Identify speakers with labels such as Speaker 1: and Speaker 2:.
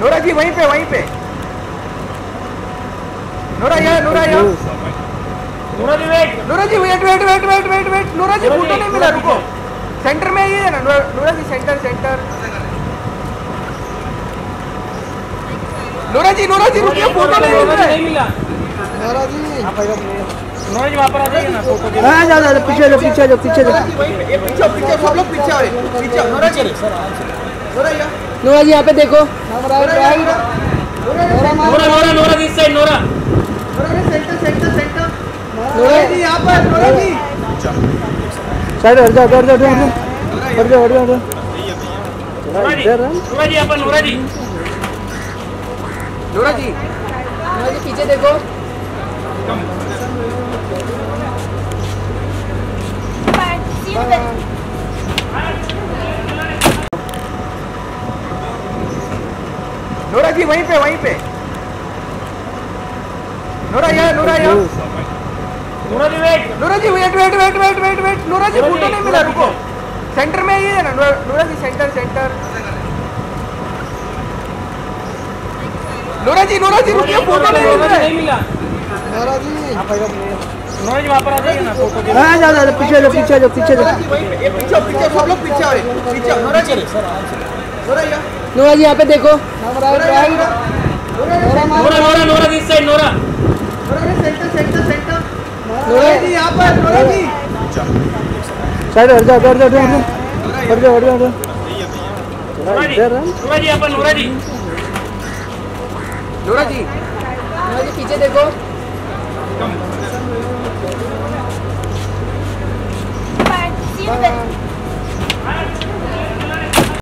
Speaker 1: नूरा जी वहीं पे वहीं पे नूरा यहाँ नूरा यहाँ
Speaker 2: Noora ji wait
Speaker 1: Noora ji wait wait wait wait wait wait Noora ji photo नहीं मिला रुको सेंटर में ये है ना नूरा नूरा जी सेंटर सेंटर नूरा जी नूरा जी रुकिए फ़ोटो नहीं मिल रहा है
Speaker 3: नोरा जी
Speaker 2: नूरा जी वहाँ पर आ जाइए ना फ़ोटो के
Speaker 3: हाँ जा जा जा, पीछे जा पीछे जा पीछे जा
Speaker 1: ये पीछे पीछे सब लोग पीछे आओ पीछे आओ। नूरा जी नूरा यहाँ
Speaker 3: नोरा जी यहाँ पे देखो।
Speaker 1: नूरा
Speaker 2: नूरा नूरा नूरा दिस साइड नूरा।
Speaker 1: नूरा जी सेंटर सेंटर सेंटर
Speaker 3: नूरा
Speaker 1: नूरा जी यहाँ पर नूरा जी।
Speaker 3: साइड हट जा हट जा हट जा हट जा हट जा हट जी। इधर।
Speaker 2: नूरा जी यहाँ पर नूरा जी।
Speaker 1: नूरा जी।
Speaker 3: नोरा जी पीछे देखो।
Speaker 1: नूरा जी वहीं पे वहीं पे नूरा यहाँ नूरा यहाँ
Speaker 2: Noora ji wait
Speaker 1: Noora ji wait wait wait wait wait wait Noora ji photo नहीं मिला रुको सेंटर में ये है ना नूरा जी सेंटर सेंटर नूरा जी नूरा जी रुकिए फ़ोटो नहीं मिल रहा है
Speaker 3: नोरा जी
Speaker 2: नूरा जी वहाँ पर आ जाइए ना फ़ोटो के
Speaker 3: हाँ जा जा पीछे जा पीछे जा पीछे जा
Speaker 1: पीछे पीछे सब लोग पीछे आओ पीछे आओ। नूरा जी नूरा
Speaker 3: जी यहाँ पे देखो।
Speaker 1: नूरा
Speaker 2: नूरा नूरा नूरा दिस साइड नूरा।
Speaker 1: नूरा सेंटर सेंटर सेंटर
Speaker 3: नूरा
Speaker 1: नूरा जी। पर
Speaker 3: साइड हट जा हट जा हट जा हट जा हट जा।
Speaker 2: नूरा नूरा नोरा
Speaker 3: पीछे देखो।